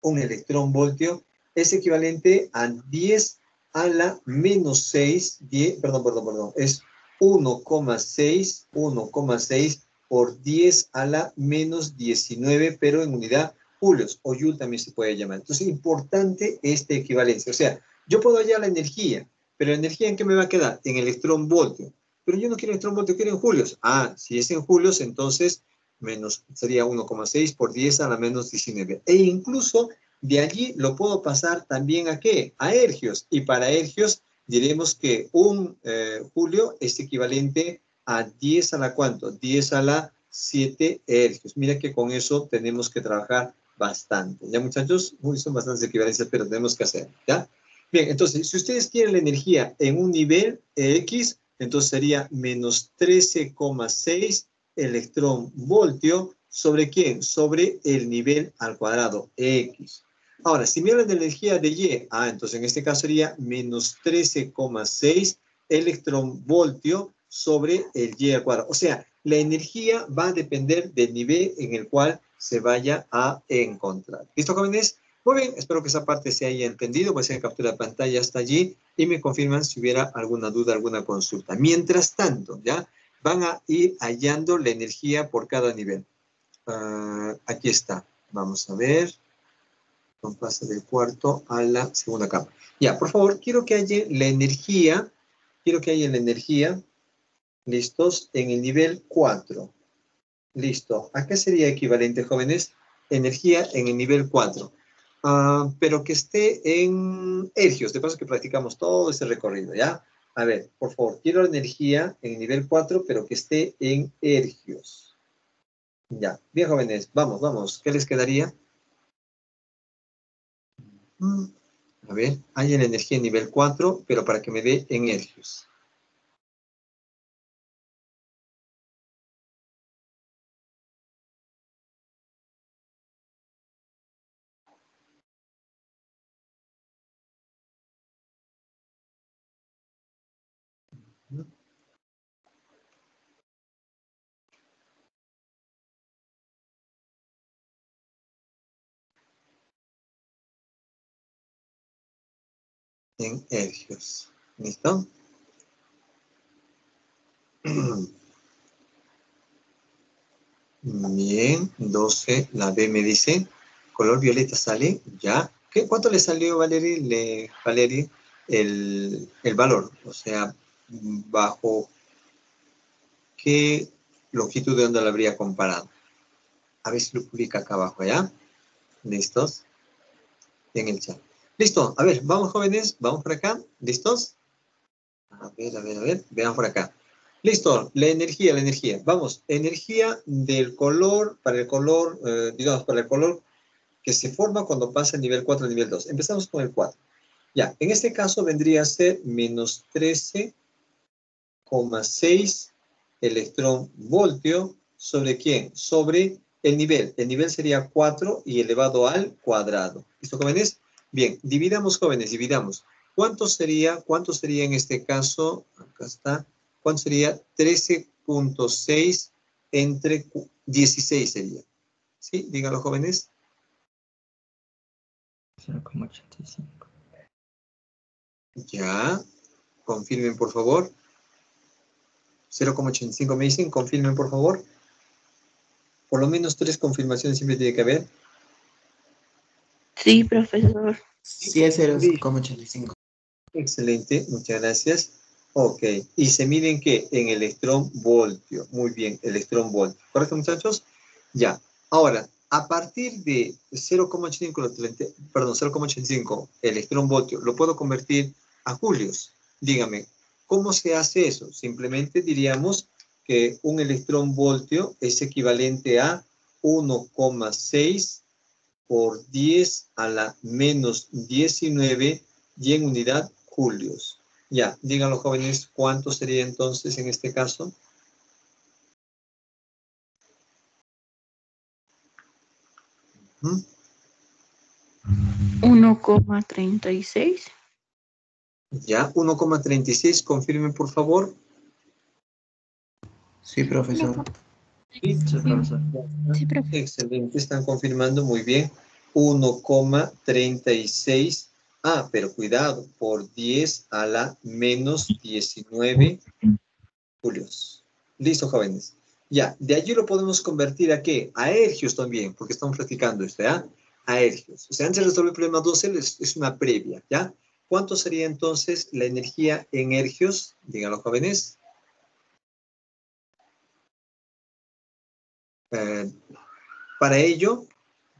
un electrón voltio es equivalente a 10 a la menos 6, 10, perdón, perdón, perdón, es 1,6, 1,6 por 10 a la menos 19, pero en unidad julios o joule también se puede llamar. Entonces, importante esta equivalencia. O sea, yo puedo hallar la energía, pero la energía en qué me va a quedar? En electrón voltio. Pero yo no quiero electrón voltio, quiero en julios. Ah, si es en julios, entonces menos sería 1,6 por 10 a la menos 19. E incluso de allí lo puedo pasar también a qué? A ergios. Y para ergios diremos que un eh, julio es equivalente a 10 a la cuánto? 10 a la 7 ergios. Mira que con eso tenemos que trabajar bastante. ¿Ya muchachos? son bastantes equivalencias, pero tenemos que hacer. ¿Ya? Bien, entonces, si ustedes quieren la energía en un nivel X, entonces sería menos 13,6 electrón voltio sobre quién? Sobre el nivel al cuadrado X. Ahora, si miran la energía de Y, ah, entonces en este caso sería menos 13,6 electrón voltio sobre el Y al cuadrado. O sea, la energía va a depender del nivel en el cual se vaya a encontrar. ¿Listo, jóvenes? Muy bien, espero que esa parte se haya entendido. Voy a hacer captura de pantalla hasta allí y me confirman si hubiera alguna duda, alguna consulta. Mientras tanto, ¿ya? Van a ir hallando la energía por cada nivel. Ah, aquí está. Vamos a ver. Pasa del cuarto a la segunda capa. Ya, por favor, quiero que haya la energía, quiero que haya la energía ¿Listos? En el nivel 4. Listo. ¿A qué sería equivalente, jóvenes? Energía en el nivel 4. Ah, pero que esté en ergios. De paso que practicamos todo ese recorrido, ¿ya? A ver, por favor, quiero la energía en el nivel 4, pero que esté en ergios. Ya. Bien, jóvenes, vamos, vamos. ¿Qué les quedaría? Mm, a ver, hay la energía en nivel 4, pero para que me dé en ergios. En ergios. ¿Listo? Bien, 12, la B me dice, color violeta sale, ya. ¿Qué, ¿Cuánto le salió, Valerie, le, Valerie el, el valor? O sea, bajo qué longitud de onda lo habría comparado. A ver si lo publica acá abajo, ¿ya? ¿Listos? En el chat. Listo, a ver, vamos jóvenes, vamos por acá, ¿listos? A ver, a ver, a ver, vean por acá. Listo, la energía, la energía. Vamos, energía del color, para el color, eh, digamos, para el color que se forma cuando pasa el nivel 4 al nivel 2. Empezamos con el 4. Ya, en este caso vendría a ser menos 13,6 electrón voltio sobre quién? Sobre el nivel. El nivel sería 4 y elevado al cuadrado. ¿Listo, jóvenes? Bien, dividamos, jóvenes, dividamos. ¿Cuánto sería, cuánto sería en este caso? Acá está. ¿Cuánto sería? 13.6 entre 16 sería. ¿Sí? Díganlo, jóvenes. 0,85. Ya. Confirmen, por favor. 0,85 me dicen. Confirmen, por favor. Por lo menos tres confirmaciones siempre tiene que haber. Sí, profesor. Sí, es 0,85. Excelente, muchas gracias. Ok, y se miden que en electrón voltio. Muy bien, electrón voltio. ¿Correcto, muchachos? Ya. Ahora, a partir de 0,85, perdón, 0,85 electrón voltio, lo puedo convertir a julios. Dígame, ¿cómo se hace eso? Simplemente diríamos que un electrón voltio es equivalente a 1,6 por 10 a la menos 19 y en unidad julios. Ya, digan los jóvenes, ¿cuánto sería entonces en este caso? ¿Mm? 1,36. Ya, 1,36, confirmen por favor. Sí, profesor. Sí, profesor. Sí, profe. Excelente, están confirmando muy bien. 1,36 Ah, pero cuidado, por 10 a la menos 19 julios. Listo, jóvenes. Ya, de allí lo podemos convertir a qué? A ergios también, porque estamos practicando esto, ¿ya? A ergios. O sea, antes de resolver el problema 12 es, es una previa, ¿ya? ¿Cuánto sería entonces la energía en ergios? Díganlo, jóvenes. Eh, para ello,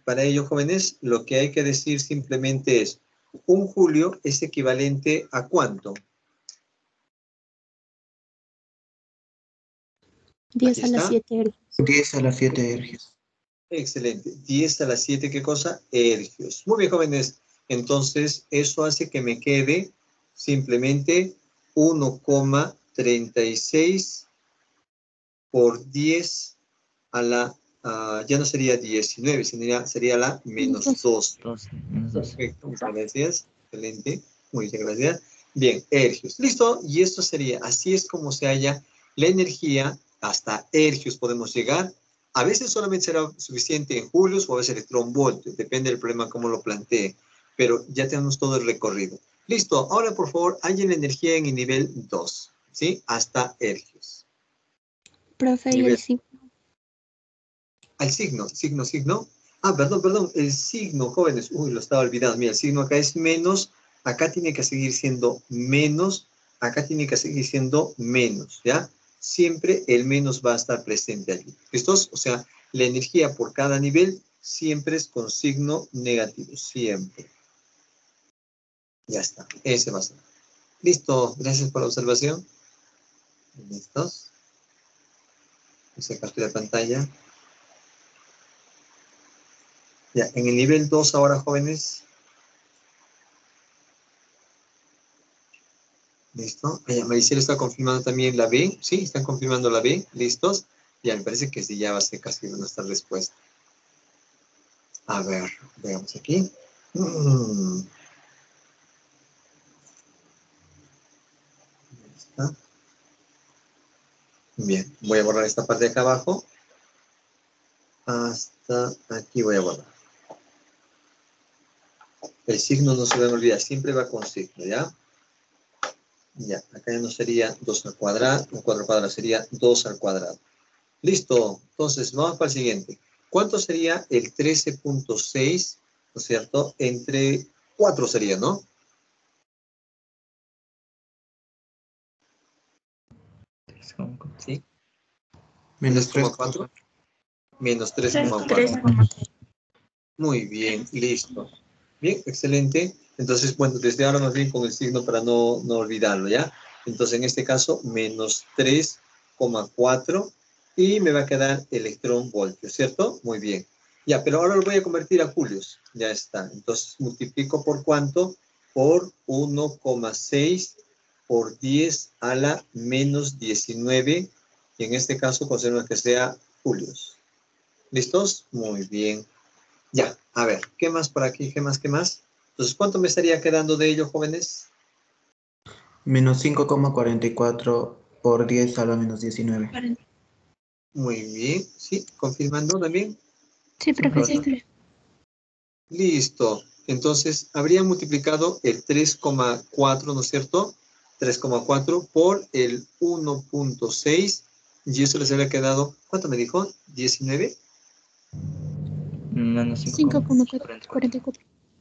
para ello, jóvenes, lo que hay que decir simplemente es un julio es equivalente a cuánto? 10 a las 7 ergios. 10 a las 7 ergios. Excelente. 10 a las 7, ¿qué cosa? Ergios. Muy bien, jóvenes. Entonces, eso hace que me quede simplemente 1,36 por 10 a la ya no sería 19, sería, sería la menos 2. Perfecto, muchas gracias. Excelente, muchas gracias. Bien, ergios. Listo, y esto sería, así es como se halla la energía, hasta ergios podemos llegar. A veces solamente será suficiente en julios o a veces electrón volt, depende del problema cómo lo plantee, pero ya tenemos todo el recorrido. Listo, ahora por favor, hay la energía en el nivel 2, ¿sí? Hasta ergios. Profe, y el signo. Al signo, signo, signo. Ah, perdón, perdón, el signo, jóvenes. Uy, lo estaba olvidando. Mira, el signo acá es menos, acá tiene que seguir siendo menos, acá tiene que seguir siendo menos, ¿ya? Siempre el menos va a estar presente allí. ¿Listos? O sea, la energía por cada nivel siempre es con signo negativo, siempre. Ya está, ese va a ser. Listo, gracias por la observación. ¿Listos? Esa captura de pantalla. Ya, en el nivel 2 ahora, jóvenes. ¿Listo? Ya, Maricela está confirmando también la B. Sí, están confirmando la B. ¿Listos? Ya, me parece que sí, ya va a ser casi nuestra respuesta. A ver, veamos aquí. Mm. Bien, voy a borrar esta parte de acá abajo. Hasta aquí voy a borrar. El signo no se debe olvidar, siempre va con signo, ¿ya? Ya, acá ya no sería 2 al cuadrado, un 4 al cuadrado sería 2 al cuadrado. Listo, entonces vamos para el siguiente. ¿Cuánto sería el 13.6, ¿no es cierto? Entre 4 sería, ¿no? ¿Sí? Menos 3,4. Menos 3,4. Muy bien, listo. Bien, excelente. Entonces, bueno, desde ahora más bien con el signo para no, no olvidarlo, ¿ya? Entonces, en este caso, menos 3,4 y me va a quedar electrón voltio, ¿cierto? Muy bien. Ya, pero ahora lo voy a convertir a julios. Ya está. Entonces, multiplico por cuánto? Por 1,6 por 10 a la menos 19. Y en este caso, consideramos que sea julios. ¿Listos? Muy bien. Ya, a ver, ¿qué más por aquí? ¿Qué más? ¿Qué más? Entonces, ¿cuánto me estaría quedando de ello, jóvenes? Menos 5,44 por 10 a la menos 19. Muy bien, ¿sí? ¿Confirmando también? Sí, profesor. Listo. Entonces, habría multiplicado el 3,4, ¿no es cierto? 3,4 por el 1.6 y eso les habría quedado, ¿cuánto me dijo? ¿19? Menos 5,44.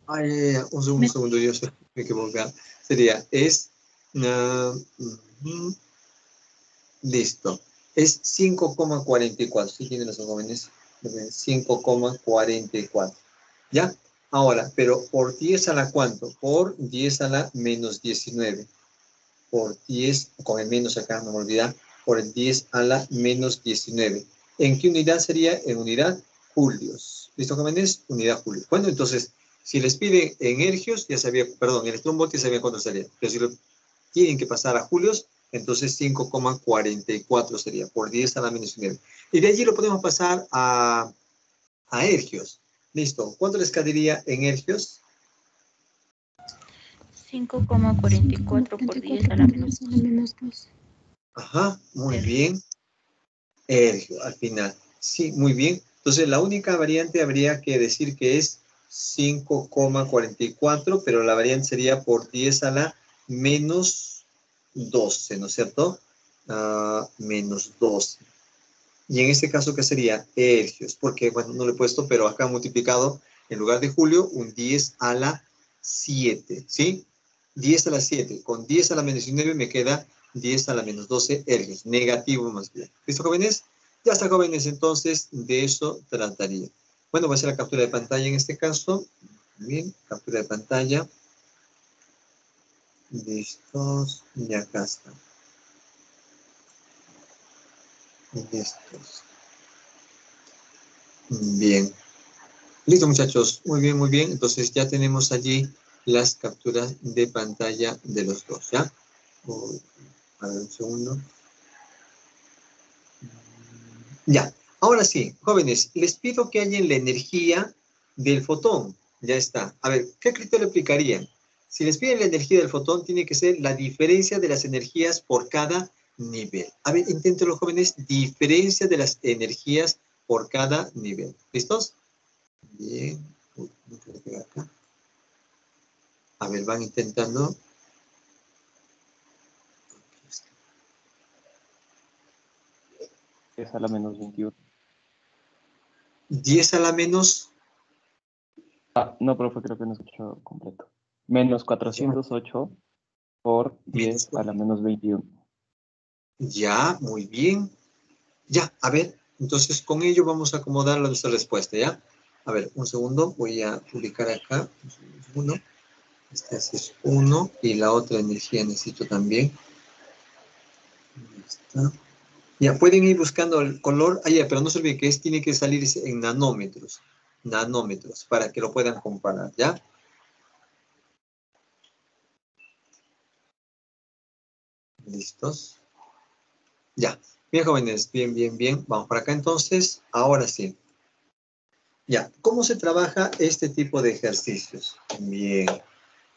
Ay, un segundo, un segundo, yo me equivoqué. Sería, es, uh, Ujú. Listo. Es 5,44. ¿Sí tienen los jóvenes? 5,44. ¿Ya? Ahora, pero por 10 a la cuánto? Por 10 a la menos 19. Por 10, con el menos acá, no me olvidar, por el 10 a la menos 19. ¿En qué unidad sería? En unidad julios. ¿Listo, jóvenes? Unidad julios. Bueno, entonces, si les piden en ergios, ya sabía, perdón, en electronvolt ya sabía cuánto sería. Pero si lo tienen que pasar a julios, entonces 5,44 sería por 10 a la menos 19. Y de allí lo podemos pasar a, a ergios. Listo. ¿Cuánto les caería en ergios? 5,44 por 10 a la menos 2. Ajá, muy bien. Ergio, al final. Sí, muy bien. Entonces, la única variante habría que decir que es 5,44, pero la variante sería por 10 a la menos 12, ¿no es cierto? Menos 12. Y en este caso, ¿qué sería? Ergios, porque, bueno, no lo he puesto, pero acá multiplicado, en lugar de julio, un 10 a la 7, ¿sí? 10 a la 7. Con 10 a la menos 19 me queda 10 a la menos 12 ergios, negativo más bien. ¿Listo, jóvenes? Ya está, jóvenes, entonces de eso trataría. Bueno, voy a hacer la captura de pantalla en este caso. Bien, captura de pantalla. Listos, y acá está. Listos. Bien. Listo, muchachos. Muy bien, muy bien. Entonces ya tenemos allí las capturas de pantalla de los dos, ¿ya? A ver, un segundo. Ya. Ahora sí, jóvenes, les pido que hallen la energía del fotón. Ya está. A ver, ¿qué criterio aplicarían? Si les piden la energía del fotón, tiene que ser la diferencia de las energías por cada nivel. A ver, inténtenlo, jóvenes. Diferencia de las energías por cada nivel. ¿Listos? Bien. A ver, van intentando. Aquí está. 10 a la menos 21. 10 a la menos, Ah, no, profe, creo que no escuchó completo. Menos 408 por 10 a la menos 21. ya, muy bien. Ya, a ver, entonces con ello vamos a acomodar nuestra respuesta, ¿ya? A ver, un segundo, voy a publicar acá. Un segundo. Este es uno y la otra energía necesito también. Ahí está. Ya, pueden ir buscando el color. Ah, ya, pero no se olviden que es, tiene que salir en nanómetros. Nanómetros, para que lo puedan comparar, ¿ya? ¿Listos? Ya. Bien, jóvenes, bien, bien, bien. Vamos para acá entonces. Ahora sí. Ya, ¿cómo se trabaja este tipo de ejercicios? Bien.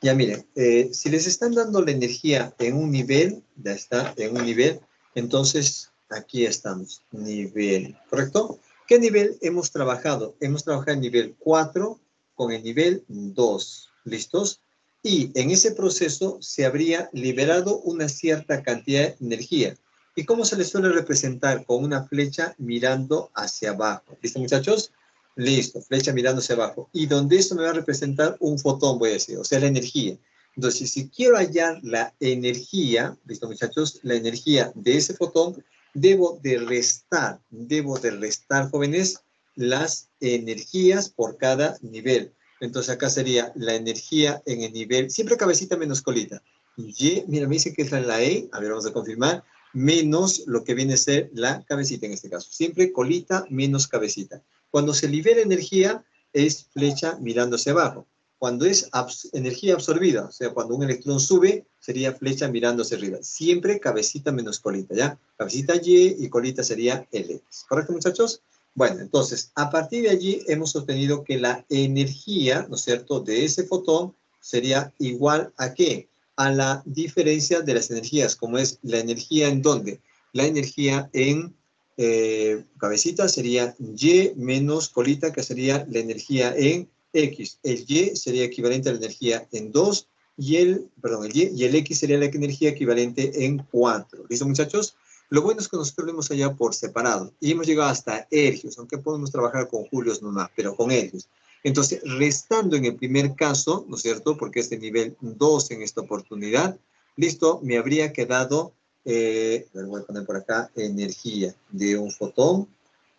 Ya miren, eh, si les están dando la energía en un nivel, ya está, en un nivel, entonces aquí estamos, nivel, ¿correcto? ¿Qué nivel hemos trabajado? Hemos trabajado el nivel 4 con el nivel 2, ¿listos? Y en ese proceso se habría liberado una cierta cantidad de energía. ¿Y cómo se les suele representar? Con una flecha mirando hacia abajo. ¿Listo, muchachos? Listo, flecha mirando hacia abajo. Y donde esto me va a representar un fotón, voy a decir, o sea, la energía. Entonces, si quiero hallar la energía, listo, muchachos, la energía de ese fotón, debo de restar, debo de restar, jóvenes, las energías por cada nivel. Entonces, acá sería la energía en el nivel, siempre cabecita menos colita. Y, mira, me dice que es la E, a ver, vamos a confirmar, menos lo que viene a ser la cabecita en este caso. Siempre colita menos cabecita. Cuando se libera energía, es flecha mirando hacia abajo. Cuando es energía absorbida, o sea, cuando un electrón sube, sería flecha mirando hacia arriba. Siempre cabecita menos colita, ¿ya? Cabecita Y y colita sería LX. ¿Correcto, muchachos? Bueno, entonces, a partir de allí hemos obtenido que la energía, ¿no es cierto?, de ese fotón sería igual a qué? A la diferencia de las energías, como es la energía en dónde? La energía en eh, cabecita sería Y menos colita, que sería la energía en X. El Y sería equivalente a la energía en 2 y el, perdón, el Y y el X sería la energía equivalente en 4. ¿Listo, muchachos? Lo bueno es que nosotros lo hemos allá por separado y hemos llegado hasta ergios, aunque podemos trabajar con julios nomás, pero con ergios. Entonces, restando en el primer caso, ¿no es cierto? Porque es de nivel 2 en esta oportunidad, listo, me habría quedado eh, voy a poner por acá, energía de un fotón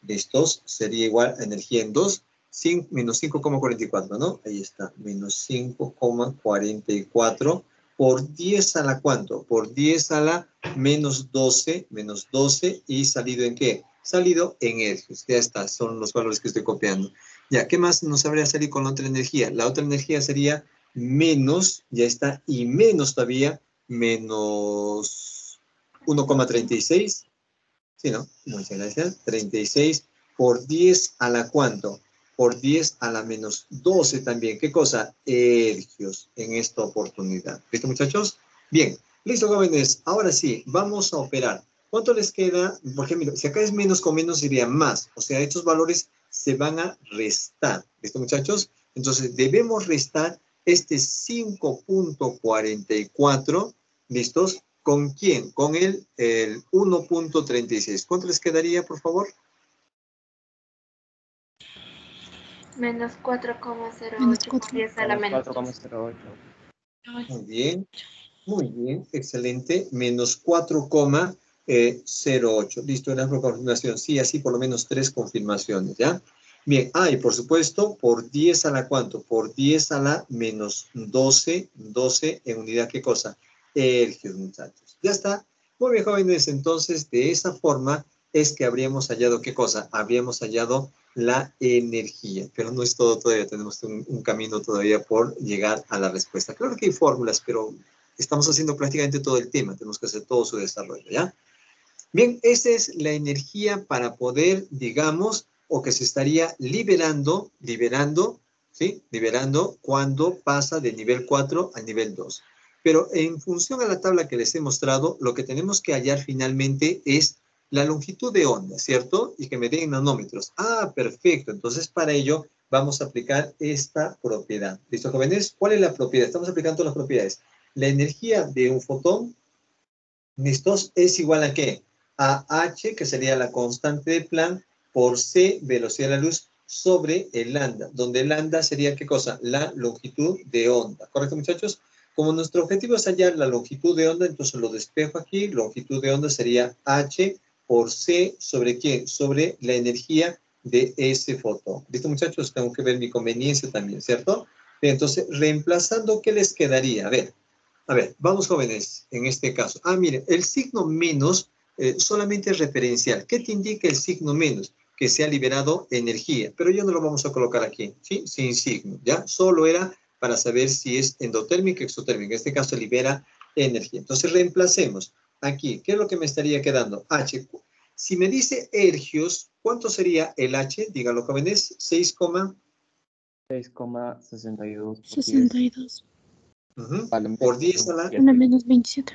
de estos sería igual a energía en 2, menos 5,44, ¿no? Ahí está, menos 5,44 por 10 a la cuánto? Por 10 a la menos 12, menos 12 y salido en qué? Salido en hercios. Ya está, son los valores que estoy copiando. Ya, ¿qué más nos habría salido con la otra energía? La otra energía sería menos, ya está, y menos todavía, menos 1,36. Sí, ¿no? Muchas gracias. 36 por 10 a la cuánto? Por 10 a la menos 12 también. ¿Qué cosa? Ergios en esta oportunidad. ¿Listo, muchachos? Bien. Listo, jóvenes. Ahora sí, vamos a operar. ¿Cuánto les queda? Por ejemplo, si acá es menos con menos sería más. O sea, estos valores se van a restar. ¿Listo, muchachos? Entonces, debemos restar este 5.44, ¿listos? ¿Con quién? Con el, el 1.36. ¿Cuánto les quedaría, por favor? Menos 4,08 por 10 a la menos 2. 4,08. Muy bien, muy bien, excelente. Menos 4,08. Listo, era por confirmación. Sí, así por lo menos tres confirmaciones, ¿ya? Bien, ah, y por supuesto, por 10 a la cuánto? Por 10 a la menos 12, 12 en unidad, ¿qué cosa? Ergios, muchachos. Ya está. Muy bien, jóvenes, entonces, de esa forma es que habríamos hallado, ¿qué cosa? Habríamos hallado la energía, pero no es todo todavía, tenemos un, camino todavía por llegar a la respuesta. Claro que hay fórmulas, pero estamos haciendo prácticamente todo el tema, tenemos que hacer todo su desarrollo, ¿ya? Bien, esa es la energía para poder, digamos, o que se estaría liberando, liberando, ¿sí? Liberando cuando pasa de nivel 4 al nivel 2. Pero en función a la tabla que les he mostrado, lo que tenemos que hallar finalmente es la longitud de onda, ¿cierto? Y que me den nanómetros. Ah, perfecto. Entonces, para ello vamos a aplicar esta propiedad. ¿Listo, jóvenes? ¿Cuál es la propiedad? Estamos aplicando las propiedades. La energía de un fotón, ¿listos? Es igual a qué? A H, que sería la constante de Planck, por C, velocidad de la luz, sobre el lambda, donde el lambda sería, ¿qué cosa? La longitud de onda. ¿Correcto, muchachos? Como nuestro objetivo es hallar la longitud de onda, entonces lo despejo aquí. Longitud de onda sería H por C sobre quién? Sobre la energía de ese fotón. ¿Listo, muchachos? Tengo que ver mi conveniencia también, ¿cierto? Entonces, reemplazando, ¿qué les quedaría? A ver, a ver, vamos jóvenes, en este caso. Ah, miren, el signo menos eh, solamente es referencial. ¿Qué te indica el signo menos? Que se ha liberado energía, pero ya no lo vamos a colocar aquí, ¿sí? Sin signo, ¿ya? Solo era para saber si es endotérmica o exotérmica. En este caso, libera energía. Entonces, reemplacemos aquí, ¿qué es lo que me estaría quedando? H. Si me dice ergios, ¿cuánto sería el H? Díganlo, jóvenes. 6, 6,62. 62. uh -huh. por 10 a la... A la menos 27.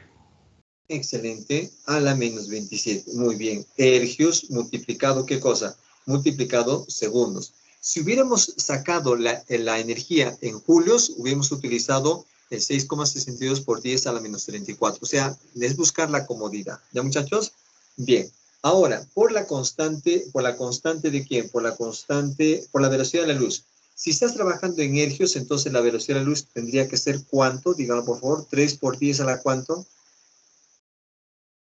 Excelente. A la menos 27. Muy bien. Ergios multiplicado, ¿qué cosa? Multiplicado segundos. Si hubiéramos sacado la, la energía en julios, hubiéramos utilizado el 6,62 por 10 a la menos 34. O sea, es buscar la comodidad. ¿Ya, muchachos? Bien. Ahora, por la constante, ¿por la constante de quién? Por la constante, por la velocidad de la luz. Si estás trabajando en hercios, entonces la velocidad de la luz tendría que ser ¿cuánto? Díganlo, por favor. 3 por 10 a la ¿cuánto?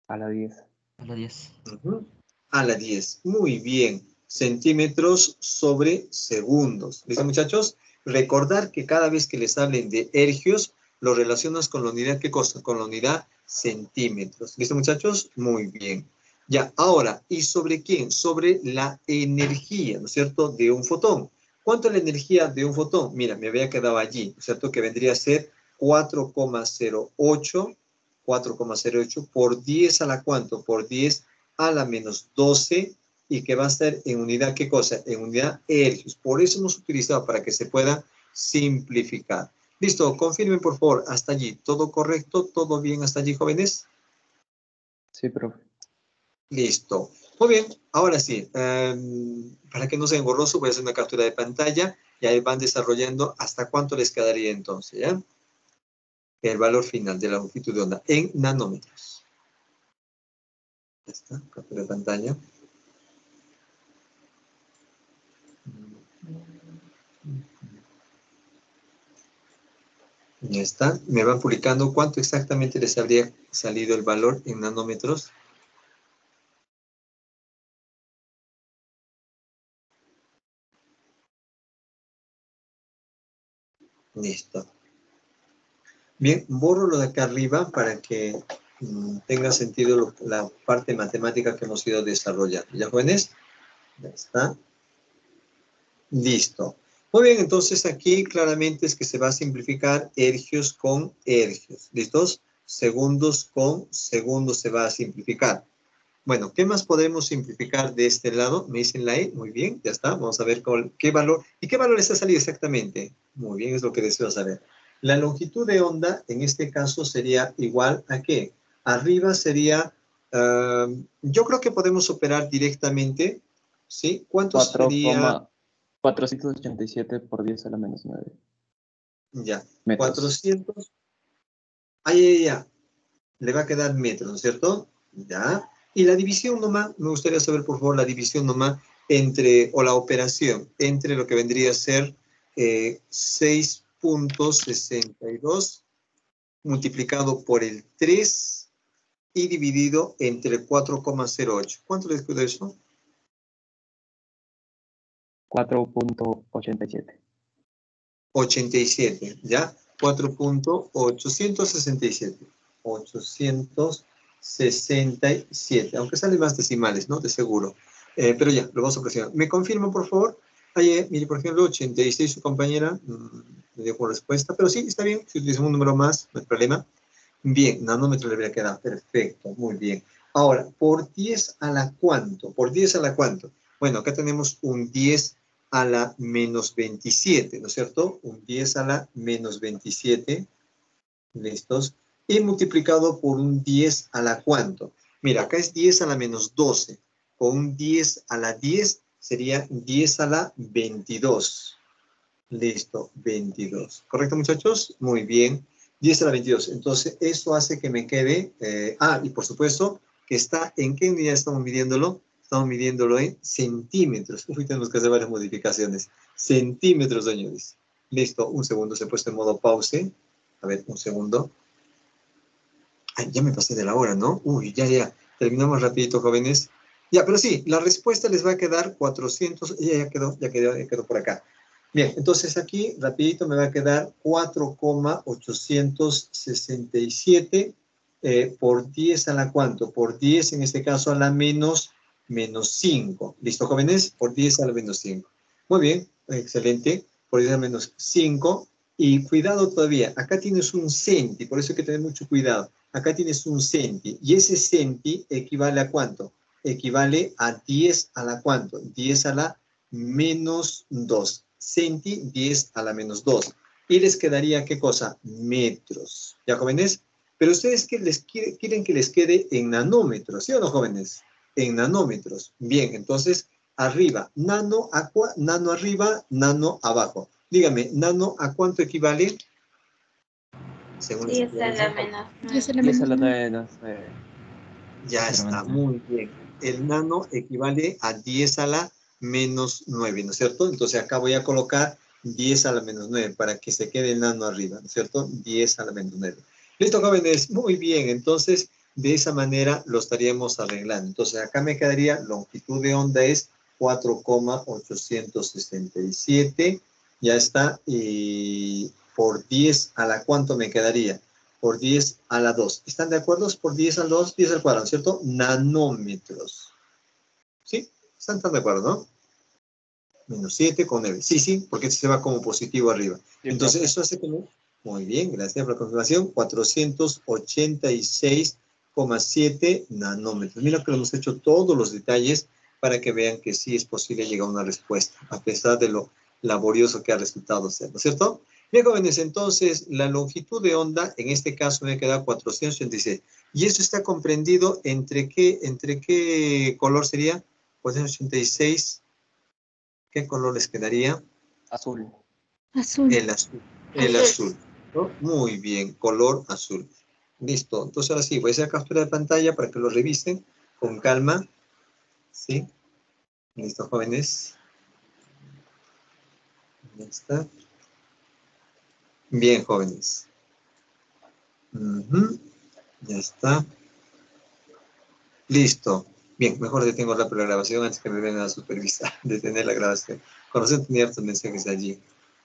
A la 10. A la 10. Uh -huh. A la 10. Muy bien. Centímetros sobre segundos. ¿Listo, muchachos? Recordar que cada vez que les hablen de ergios, lo relacionas con la unidad, ¿qué cosa? Con la unidad centímetros. ¿Listo, muchachos? Muy bien. Ya, ahora, ¿y sobre quién? Sobre la energía, ¿no es cierto?, de un fotón. ¿Cuánto es la energía de un fotón? Mira, me había quedado allí, ¿no es cierto?, que vendría a ser 4,08, 4,08 por 10 a la cuánto? Por 10 a la menos 12 y que va a estar en unidad, ¿qué cosa? En unidad ergios. Por eso hemos utilizado para que se pueda simplificar. Listo, confirmen por favor, hasta allí. ¿Todo correcto? ¿Todo bien hasta allí, jóvenes? Sí, profe. Listo. Muy bien, ahora sí, um, para que no sea engorroso, voy a hacer una captura de pantalla y ahí van desarrollando hasta cuánto les quedaría entonces, ¿ya? El valor final de la longitud de onda en nanómetros. Ya está, captura de pantalla. Ya está. Me van publicando cuánto exactamente les habría salido el valor en nanómetros. Listo. Bien, borro lo de acá arriba para que mm, tenga sentido la parte matemática que hemos ido desarrollando. ¿Ya jóvenes? Ya está. Listo. Muy bien, entonces aquí claramente es que se va a simplificar ergios con ergios. ¿Listos? Segundos con segundos se va a simplificar. Bueno, ¿qué más podemos simplificar de este lado? Me dicen la E, muy bien, ya está. Vamos a ver qué valor. ¿Y qué valor está saliendo exactamente? Muy bien, es lo que deseo saber. La longitud de onda, en este caso, sería igual a qué? Arriba sería, ah, yo creo que podemos operar directamente, ¿sí? ¿Cuánto 4, sería? 487 por 10 a la menos 9. Ya, Metros. 400. Ahí, ya, ya. Le va a quedar metros, ¿no es cierto? Ya. Y la división nomás, me gustaría saber, por favor, la división nomás entre, o la operación, entre lo que vendría a ser eh, 6.62 multiplicado por el 3 y dividido entre 4,08. ¿Cuánto les queda eso? 4.87. 87, ¿ya? 4.867. 867, aunque salen más decimales, ¿no? De seguro. Eh, pero ya, lo vamos a presionar. ¿Me confirma, por favor? Ahí, mire, por ejemplo, 86, su compañera mm, me dio por respuesta, pero sí, está bien. Si utilizamos un número más, no hay problema. Bien, nanómetro le habría quedado. Perfecto, muy bien. Ahora, ¿por 10 a la cuánto? ¿Por 10 a la cuánto? Bueno, acá tenemos un 10 a la menos 27, ¿no es cierto? Un 10 a la menos 27, ¿listos? Y multiplicado por un 10 a la cuánto. Mira, acá es 10 a la menos 12. Con un 10 a la 10 sería 10 a la 22. Listo, 22. ¿Correcto, muchachos? Muy bien. 10 a la 22. Entonces, eso hace que me quede... eh, ah, y por supuesto, que está... ¿En qué unidad estamos midiéndolo? Estamos midiéndolo en centímetros. Uy, tenemos que hacer varias modificaciones. Centímetros, señores. Listo, un segundo. Se ha puesto en modo pause. A ver, un segundo. Ay, ya me pasé de la hora, ¿no? Uy, ya, ya. Terminamos rapidito, jóvenes. Ya, pero sí, la respuesta les va a quedar 400. Ya, ya quedó, ya quedó, ya quedó por acá. Bien, entonces aquí, rapidito, me va a quedar 4,867 eh, por 10 a la cuánto? Por 10, en este caso, a la menos, menos 5. ¿Listo, jóvenes? Por 10 a la menos 5. Muy bien, excelente. Por 10 a la menos 5. Y cuidado todavía, acá tienes un centi, por eso hay que tener mucho cuidado. Acá tienes un centi, y ese centi equivale a cuánto? Equivale a 10 a la cuánto? 10 a la menos 2. Centi, 10 a la menos 2. Y les quedaría, ¿qué cosa? Metros. ¿Ya, jóvenes? Pero ustedes ¿qué les quiere- quieren que les quede en nanómetros, ¿sí o no, jóvenes? En nanómetros. Bien, entonces, arriba, nano, a cua- nano arriba, nano abajo. Dígame, ¿nano a cuánto equivale? Según la 10 a la menos 10 a la 10 a la menos 9, no sé. Ya está, muy bien. El nano equivale a 10 a la menos 9, ¿no es cierto? Entonces acá voy a colocar 10 a la menos 9 para que se quede el nano arriba, ¿no es cierto? 10 a la menos 9. Listo, jóvenes, muy bien. Entonces, de esa manera lo estaríamos arreglando. Entonces acá me quedaría, longitud de onda es 4,867. Ya está. Y por 10 a la cuánto me quedaría? Por 10 a la 2. ¿Están de acuerdo? Por 10 al 2, 10 al cuadrado, ¿cierto? Nanómetros. ¿Sí? ¿Están tan de acuerdo, no? Menos 7 con 9. Sí, sí, porque este se va como positivo arriba. Entonces, eso hace como... Muy bien, gracias por la confirmación. 486,7 nanómetros. Mira que lo hemos hecho todos los detalles para que vean que sí es posible llegar a una respuesta, a pesar de lo laborioso que ha resultado ser, ¿no es cierto? Bien, jóvenes, entonces la longitud de onda, en este caso me queda 486. Y eso está comprendido entre qué, entre qué color sería? 486. ¿Qué color les quedaría? Azul. Azul. El azul. El azul. ¿no? Muy bien, color azul. Listo. Entonces ahora sí, voy a hacer captura de pantalla para que lo revisen con calma. ¿Sí? Listo, jóvenes. Ya está. Bien, jóvenes. Ujú, Ya está. Listo. Bien, mejor detengo la grabación antes que me vengan a supervisar. Detener la grabación. Se tenía hartos mensajes allí.